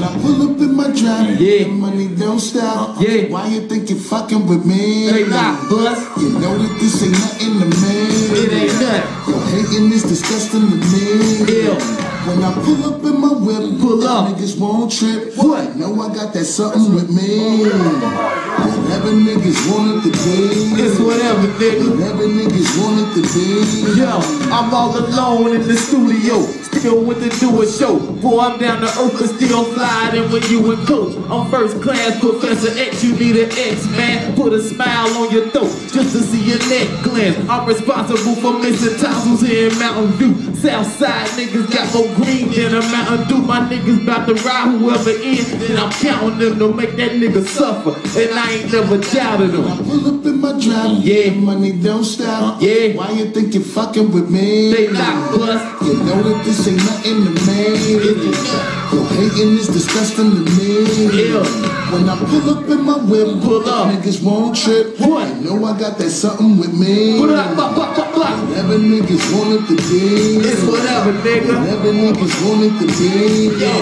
When I pull up in my drive, Yeah. the money don't stop. Yeah. Why you think you fucking with me? They not, bus. You know that this ain't nothing to me. It ain't nothing. Yo, hating is disgusting to me. Ew. When I pull up in my whip, Pull up. niggas won't trip. What? Know I got that something with me. Whatever niggas want it to be. It's whatever, nigga. Whatever niggas want it to be. Yo, I'm all alone in the studio, with the do a show. Boy, I'm down to earth, but still sliding when you and coach. I'm first class, Professor X, you need an X, man. Put a smile on your throat just to see your neck glance. I'm responsible for missing tonsils here in Mountain View. Southside niggas got more green than a Mountain Dew. My niggas about to ride whoever in, then I'm counting them to make that nigga suffer. And I ain't never doubted I them. pull up in my drive, Yeah. money don't stop. Yeah. Why you think you're fucking with me? They not bust. You know that this ain't nothing to me. Yo, hating is disgusting to me. Yeah. When I pull up in my whip, Pull up. niggas won't trip. What? Know I got that something with me. Whatever niggas want it to be. It's whatever, nigga. Whatever niggas want it to be. Yo,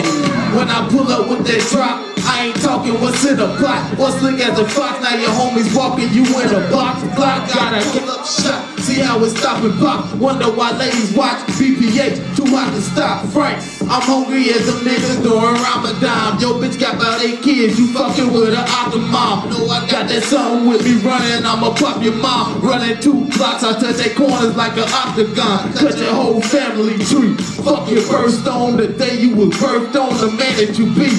when I pull up with that drop, I ain't talking what's in the pot. What's slick as a fox, now your homies walking you in a box. Block, got a pull up shot. See how it's stop and pop. Wonder why ladies watch BPH, too hot to stop. Frank, I'm hungry as a nigga during Ramadan. Yo, bitch got about eight kids, you fucking with an mom. No, I got that something with me running, I'ma pop your mom. Running two blocks, I touch their corners like an octagon. Cut your whole family tree. Fuck your first birthstone the day you was birthed on the man that you be.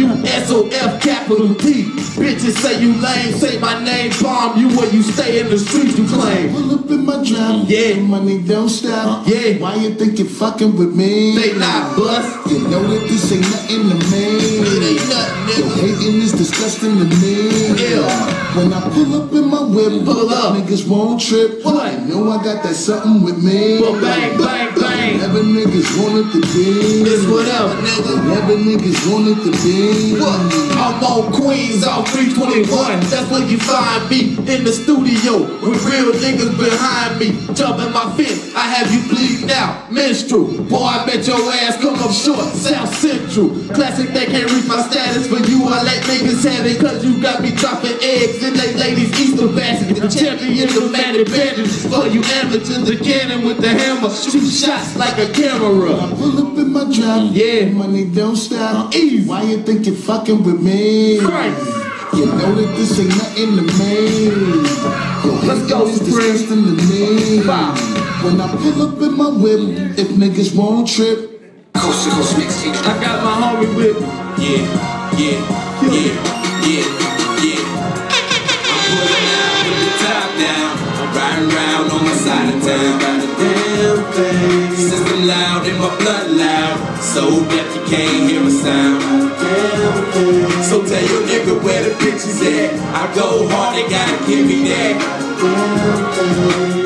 You S-O-F capital T. Bitches say you lame, say my name, bomb you where you stay in the streets you claim. Pull up in my drive, Yeah. money don't stop. Uh-huh. Yeah. Why you think you fucking with me? They not bust. You know that this ain't nothing to me. Yo, hating is disgusting to me. Ew. When I pull up in my whip, Pull up. niggas won't trip. What? You know I got that something with me. But bang, bang, bang. Whatever niggas want it to be. It's whatever, nigga. Whatever niggas want it to be. What? I'm on Queens off 321. That's where you find me in the studio with real niggas behind me. Jumping my fist, I have you bleeding out. Menstrual. Boy, I bet your ass come up short. South Central. Classic, they can't reach my status for you. I let niggas have it cause you got me dropping eggs in they ladies' Easter basket. The champion demanded bandages for you amateurs. The cannon with the hammer. Shoot shots like a camera. Pull up in my drive, mm-hmm. Yeah. money don't stop. Uh-huh. Easy. Why you think you're fucking with me? Christ. You know that this ain't nothing to me. Let's go, is disgusting to me. When I pull up in my whip, if niggas won't trip, Coast to coast. I got my homie with me. Yeah, yeah, yeah, yeah, yeah. So deaf you can't hear a sound. So tell your nigga where the bitches at. I go hard, they gotta give me that.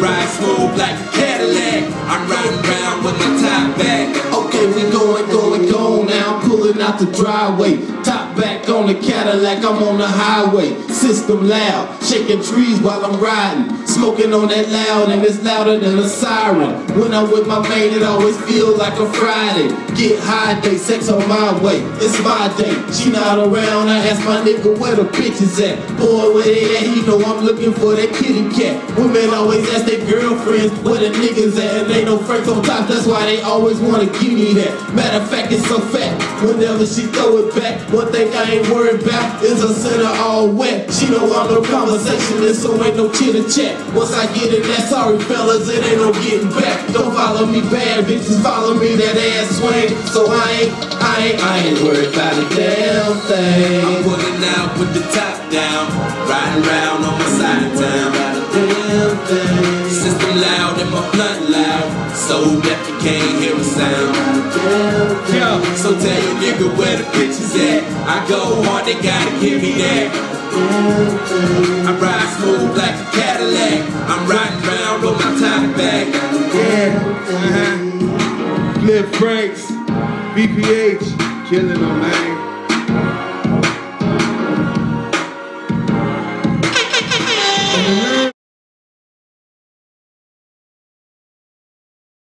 Ride smooth like a Cadillac. I'm riding with my top back. Okay, we going, going, going now. Pulling out the driveway. Top back on the Cadillac, I'm on the highway. System loud, shaking trees while I'm riding. Smoking on that loud, and it's louder than a siren. When I'm with my mate, it always feels like a Friday. Get high day, sex on my way. It's my day. She not around, I ask my nigga where the bitches at. Boy, where they at? He know I'm looking for that kitty cat. Women always ask their girlfriends where the niggas at, and ain't no friends on top. That's why they always wanna give me that. Matter of fact, it's so fat. Whenever she throw it back, one thing I ain't worried about is a center all wet. She know I'm no conversationalist, so ain't no chitter chat. Once I get in that, sorry fellas, it ain't no getting back. Don't follow me, bad bitches, follow me, that ass swing. So I ain't, I ain't, I ain't worried about a damn thing. I'm pulling out with the top down, riding around on my side of town. Damn thing. System loud and my blunt loud, so deaf you can't hear a sound. Yeah. So tell your nigga where the bitches at. I go hard, they gotta give me that. I ride smooth like a Cadillac. I'm riding around on my top back. Uh-huh. Flip Franks, BPH, killing them, man.